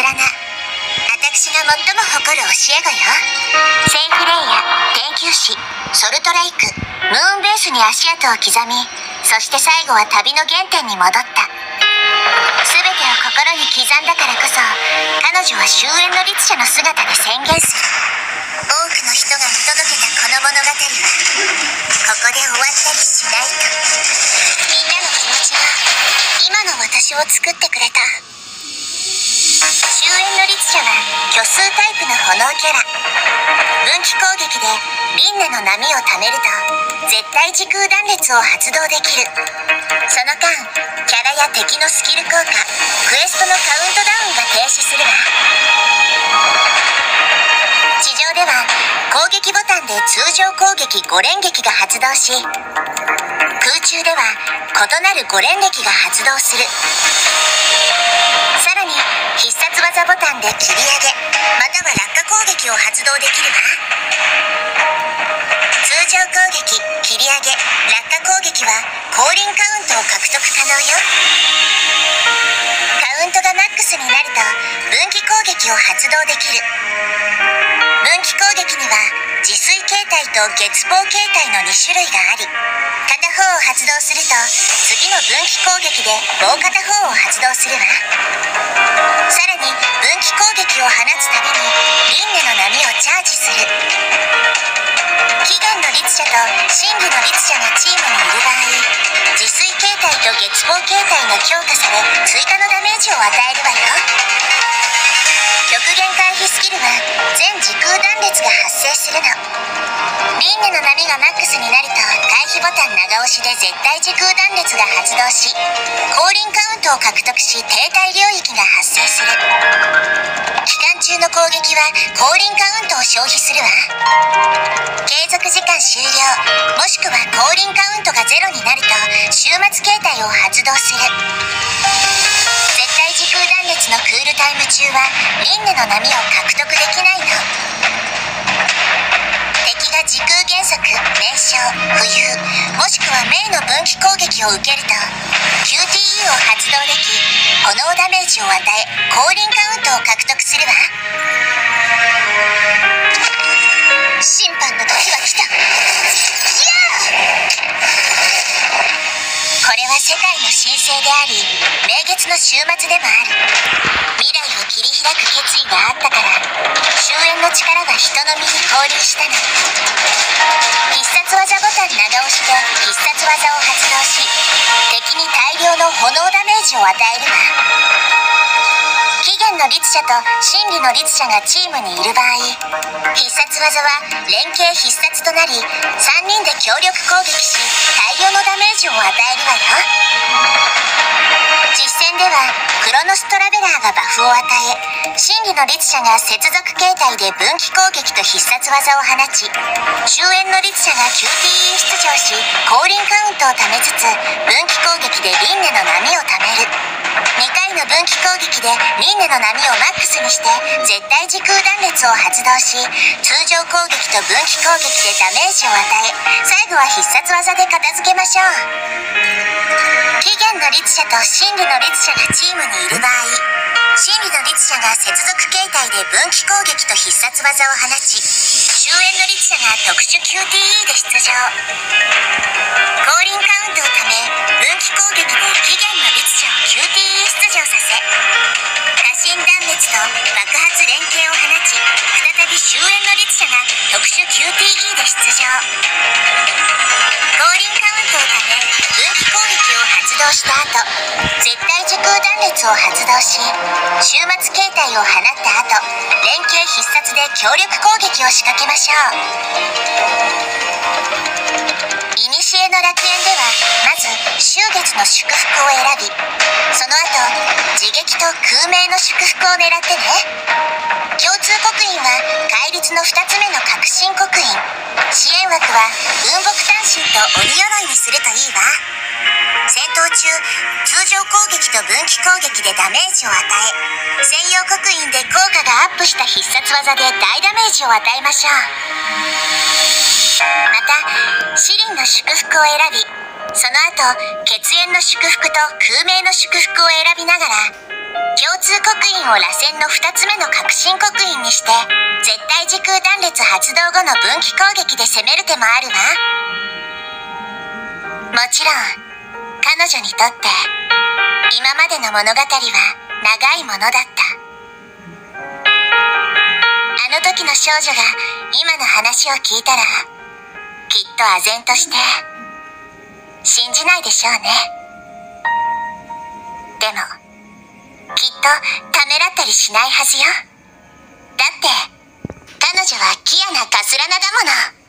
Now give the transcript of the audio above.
私が最も誇る教え子よ。セイフレイヤ研究士ソルトレイク。ムーンベースに足跡を刻みそして最後は旅の原点に戻った。全てを心に刻んだからこそ彼女は終焉の律者の姿で宣言する。多くの人が見届けたこの物語はここで終わったりしないと。みんなの気持ちが今の私を作ってくれた。終焉の律者は虚数タイプの炎キャラ。分岐攻撃で輪廻の波を貯めると絶対時空断裂を発動できる。その間キャラや敵のスキル効果クエストのカウントダウンが停止するわ。地上では攻撃ボタンで通常攻撃5連撃が発動し空中では異なる5連撃が発動する。さらに必殺技ボタンで切り上げまたは落下攻撃を発動できるわ通常攻撃切り上げ落下攻撃は降臨カウントを獲得可能よ。カウントがマックスになると分岐攻撃を発動できる。分岐攻撃には自炊形態と月報形態の2種類があり片方次の分岐攻撃でもう片方を発動するわさらに分岐攻撃を放つたびに輪廻の波をチャージする。起源の律者と真理の律者がチームにいる場合自炊形態と月光形態が強化され追加のダメージを与えるわよ。が発生するの輪廻の波がマックスになると回避ボタン長押しで絶対時空断裂が発動し降臨カウントを獲得し停滞領域が発生する。期間中の攻撃は降臨カウントを消費するわ。継続時間終了もしくは降臨カウントがゼロになると終末形態を発動する。絶対時空断裂のクールタイム中は輪廻の波を獲得できないの。敵が時空原則燃焼浮遊もしくはメイの分岐攻撃を受けると QTE を発動でき炎ダメージを与え降臨カウントを獲得するわ。審判の時は来た。これは世界の神聖であり名月の終末でもある。未来を切り開く決意があったから。終焉の力が人の身に降臨したの。必殺技ボタン長押しで必殺技を発動し敵に大量の炎ダメージを与えるわ。起源の律者と真理の律者がチームにいる場合必殺技は連携必殺となり3人で協力攻撃し大量のダメージを与えるわよ。実戦ではクロノストラベラーがバフを与え真理の律者が接続形態で分岐攻撃と必殺技を放ち終焉の律者が QTE 出場し降臨カウントを貯めつつ分岐攻撃で輪廻の波を貯める。2回の分岐攻撃で輪廻の波をマックスにして絶対時空断裂を発動し通常攻撃と分岐攻撃でダメージを与え最後は必殺技で片付けましょう。律者と真理の律者がチームにいる場合真理の律者が接続形態で分岐攻撃と必殺技を放ち終焉の律者が特殊 QTE で出場。降臨カウントをため分岐攻撃で起源の律者を QTE 出場させ過信断滅と爆発連携を放ち再び終焉の律者が特殊 QTE で出場。降臨カウントをため分動した後絶対時空断裂を発動し終末形態を放った後連携必殺で強力攻撃を仕掛けましょう古の楽園ではまず終月の祝福を選びその後自撃と空明の祝福を狙ってね。共通刻印は戒律の2つ目の革新刻印。支援枠は雲木単身と鬼鎧にするといいわ。戦闘中通常攻撃と分岐攻撃でダメージを与え専用刻印で効果がアップした必殺技で大ダメージを与えましょう。また試練の祝福を選びその後血縁の祝福と空明の祝福を選びながら共通刻印を螺旋の2つ目の革新刻印にして絶対時空断裂発動後の分岐攻撃で攻める手もあるわ。もちろん彼女にとって今までの物語は長いものだった。あの時の少女が今の話を聞いたらきっと唖然として信じないでしょうね。とためらったりしないはずよ。だって彼女はキアナ・カスラナだもの。